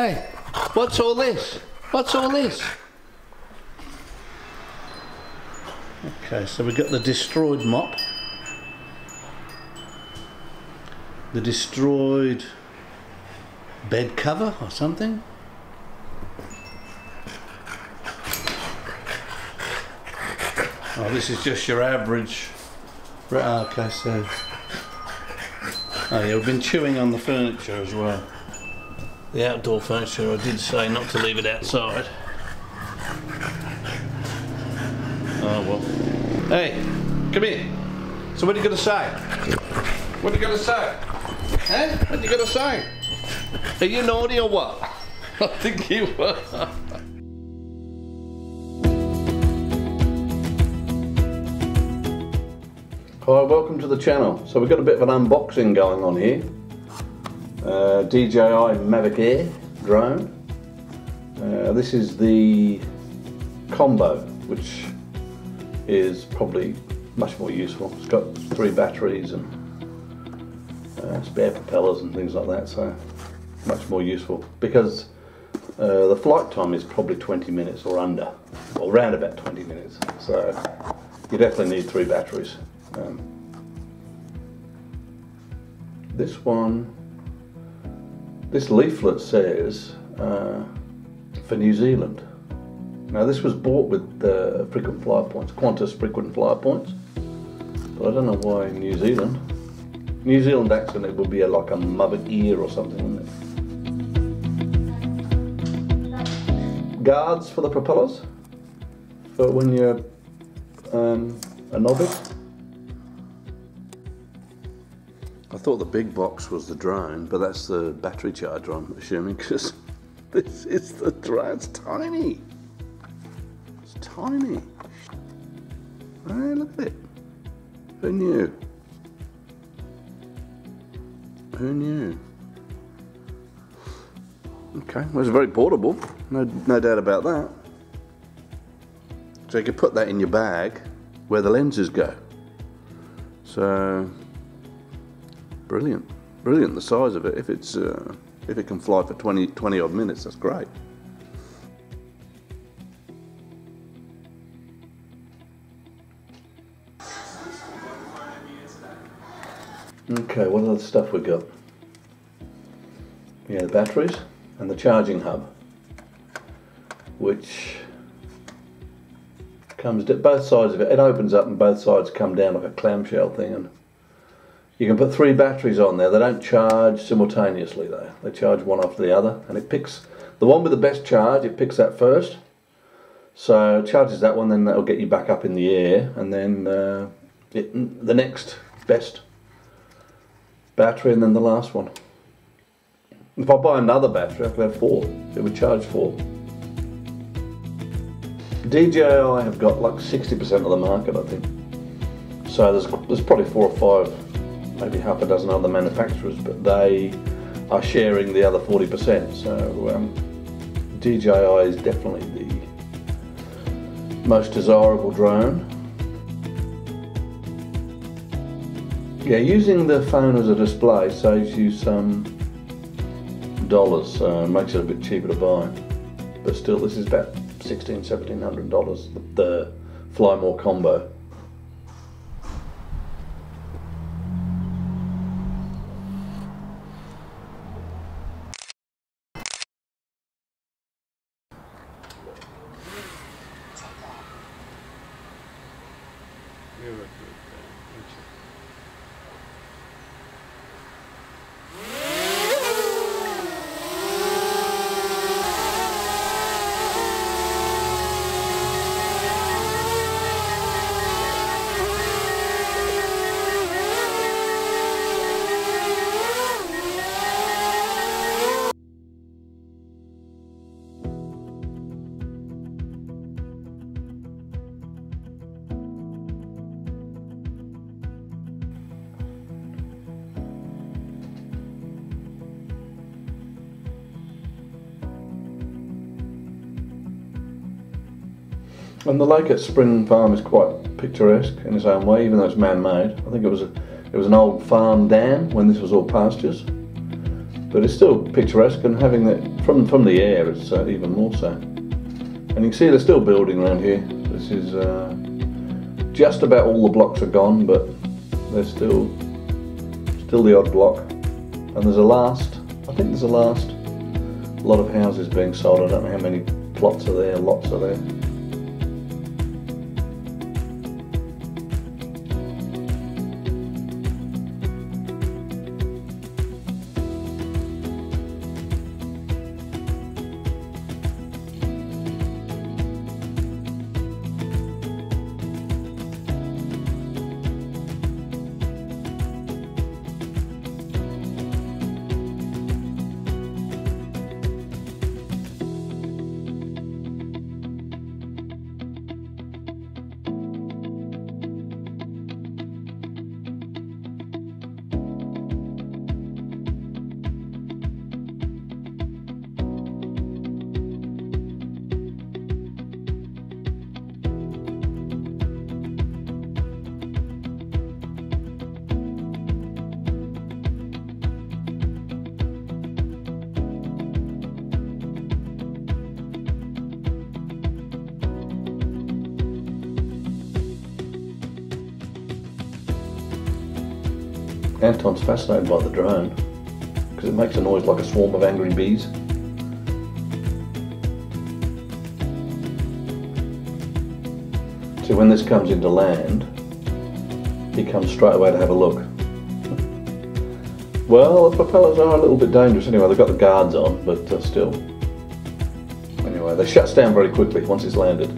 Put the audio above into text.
Oh. Hey, what's all this? What's all this? Okay, so we've got the destroyed mop. The destroyed bed cover or something. Oh, this is just your average. Ah, okay, so. Oh, yeah, we've been chewing on the furniture as well. The outdoor furniture, I did say not to leave it outside. Oh, well. Hey, come here. So, what are you going to say? What are you going to say? Huh? What are you going to say? Are you naughty or what? I think you were. Hi, welcome to the channel. So we've got a bit of an unboxing going on here. Uh, DJI Mavic Air drone. Uh, this is the combo, which is probably much more useful. It's got three batteries and uh, spare propellers and things like that, so much more useful. Because uh, the flight time is probably 20 minutes or under, or around about 20 minutes. So you definitely need three batteries. Um, this one, this leaflet says uh, for New Zealand. Now this was bought with the frequent flyer points, Qantas frequent flyer points, but I don't know why New Zealand. New Zealand accent it would be a, like a mother ear or something, wouldn't it? Guards for the propellers, for when you're um, a novice. Thought the big box was the drone, but that's the battery charger, I'm assuming, because this is the drone. It's tiny. It's tiny. Hey, look at it. Who knew? Who knew? Okay, well, it's very portable. No, no doubt about that. So you can put that in your bag where the lenses go. So brilliant, brilliant. The size of it. If it's uh, if it can fly for 20, 20 odd minutes, that's great. Okay, what other stuff we got? Yeah, the batteries and the charging hub, which comes to both sides of it. It opens up and both sides come down like a clamshell thing, and you can put three batteries on there. They don't charge simultaneously though. They charge one after the other, and it picks the one with the best charge. It picks that first, so it charges that one. Then that'll get you back up in the air, and then uh, it, the next best battery, and then the last one. If I buy another battery, I could have four. It would charge four. DJI have got like 60% of the market, I think. So there's there's probably four or five, maybe half a dozen other manufacturers, but they are sharing the other 40%. So um, DJI is definitely the most desirable drone. Yeah, using the phone as a display saves you some dollars, so makes it a bit cheaper to buy. But still, this is about sixteen, seventeen hundred dollars. The Fly More combo. And the lake at Spring Farm is quite picturesque in its own way, even though it's man-made. I think it was a, it was an old farm dam when this was all pastures. but it's still picturesque and having that from from the air it's uh, even more so. And you can see they're still building around here. This is uh, just about all the blocks are gone but there's still still the odd block. And there's a last I think there's a last lot of houses being sold. I don't know how many plots are there lots are there Anton's fascinated by the drone because it makes a noise like a swarm of angry bees. So when this comes into land, he comes straight away to have a look. well, the propellers are a little bit dangerous anyway. They've got the guards on, but uh, still. Anyway, they shuts down very quickly once it's landed.